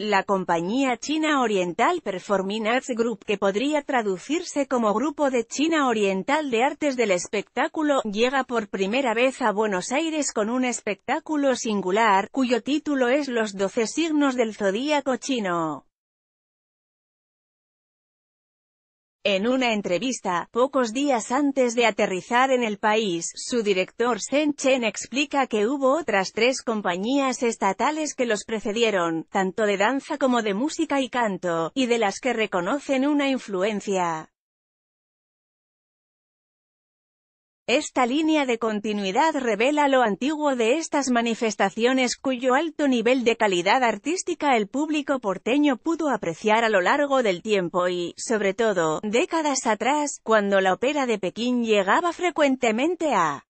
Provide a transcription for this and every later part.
La compañía China Oriental Performing Arts Group, que podría traducirse como Grupo de China Oriental de Artes del Espectáculo, llega por primera vez a Buenos Aires con un espectáculo singular, cuyo título es Los doce signos del zodíaco chino. En una entrevista, pocos días antes de aterrizar en el país, su director Sen Chen explica que hubo otras tres compañías estatales que los precedieron, tanto de danza como de música y canto, y de las que reconocen una influencia. Esta línea de continuidad revela lo antiguo de estas manifestaciones cuyo alto nivel de calidad artística el público porteño pudo apreciar a lo largo del tiempo y, sobre todo, décadas atrás, cuando la ópera de Pekín llegaba frecuentemente a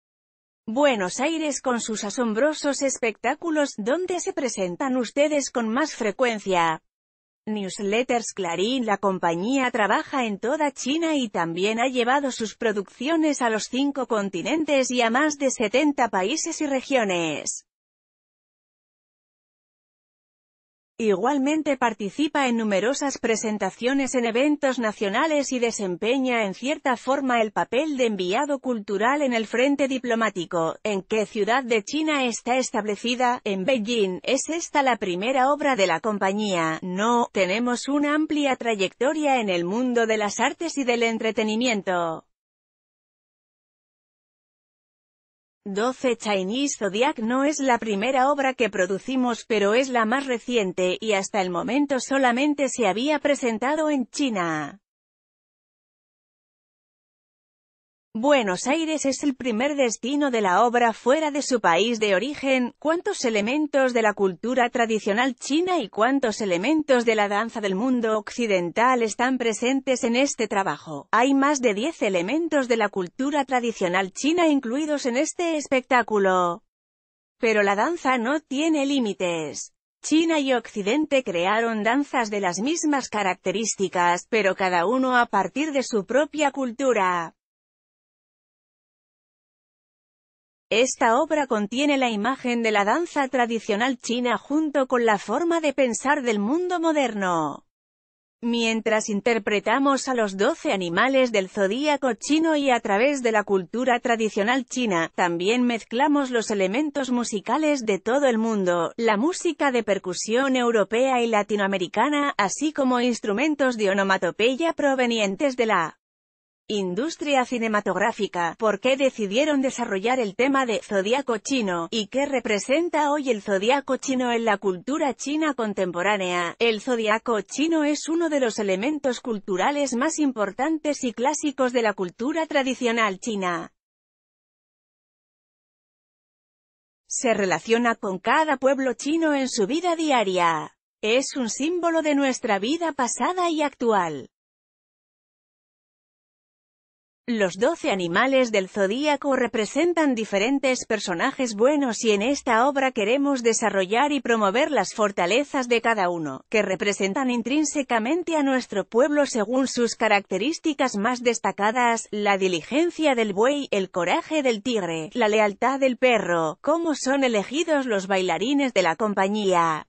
Buenos Aires con sus asombrosos espectáculos, ¿dónde se presentan ustedes con más frecuencia? Newsletters Clarín La compañía trabaja en toda China y también ha llevado sus producciones a los cinco continentes y a más de 70 países y regiones. Igualmente participa en numerosas presentaciones en eventos nacionales y desempeña en cierta forma el papel de enviado cultural en el frente diplomático. ¿En qué ciudad de China está establecida? En Beijing. ¿Es esta la primera obra de la compañía? No, tenemos una amplia trayectoria en el mundo de las artes y del entretenimiento. 12 Chinese Zodiac no es la primera obra que producimos pero es la más reciente, y hasta el momento solamente se había presentado en China. Buenos Aires es el primer destino de la obra fuera de su país de origen, cuántos elementos de la cultura tradicional china y cuántos elementos de la danza del mundo occidental están presentes en este trabajo. Hay más de 10 elementos de la cultura tradicional china incluidos en este espectáculo. Pero la danza no tiene límites. China y Occidente crearon danzas de las mismas características, pero cada uno a partir de su propia cultura. Esta obra contiene la imagen de la danza tradicional china junto con la forma de pensar del mundo moderno. Mientras interpretamos a los doce animales del zodíaco chino y a través de la cultura tradicional china, también mezclamos los elementos musicales de todo el mundo, la música de percusión europea y latinoamericana, así como instrumentos de onomatopeya provenientes de la Industria cinematográfica, ¿por qué decidieron desarrollar el tema de zodiaco chino? ¿Y qué representa hoy el zodiaco chino en la cultura china contemporánea? El zodiaco chino es uno de los elementos culturales más importantes y clásicos de la cultura tradicional china. Se relaciona con cada pueblo chino en su vida diaria. Es un símbolo de nuestra vida pasada y actual. Los doce animales del zodíaco representan diferentes personajes buenos y en esta obra queremos desarrollar y promover las fortalezas de cada uno, que representan intrínsecamente a nuestro pueblo según sus características más destacadas, la diligencia del buey, el coraje del tigre, la lealtad del perro, cómo son elegidos los bailarines de la compañía.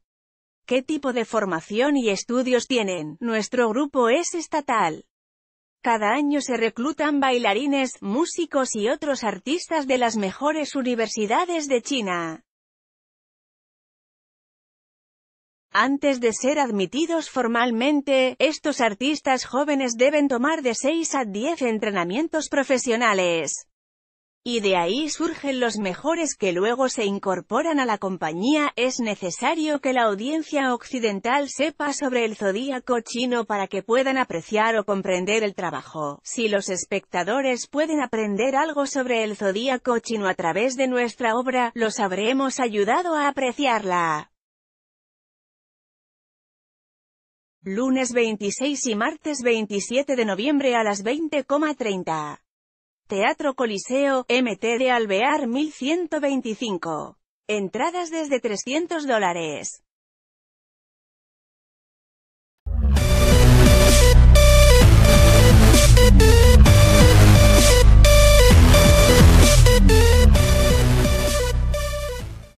¿Qué tipo de formación y estudios tienen? Nuestro grupo es estatal. Cada año se reclutan bailarines, músicos y otros artistas de las mejores universidades de China. Antes de ser admitidos formalmente, estos artistas jóvenes deben tomar de 6 a 10 entrenamientos profesionales. Y de ahí surgen los mejores que luego se incorporan a la compañía, es necesario que la audiencia occidental sepa sobre el zodíaco chino para que puedan apreciar o comprender el trabajo. Si los espectadores pueden aprender algo sobre el zodíaco chino a través de nuestra obra, los habremos ayudado a apreciarla. Lunes 26 y martes 27 de noviembre a las 20,30. Teatro Coliseo, MT de Alvear 1125. Entradas desde 300 dólares.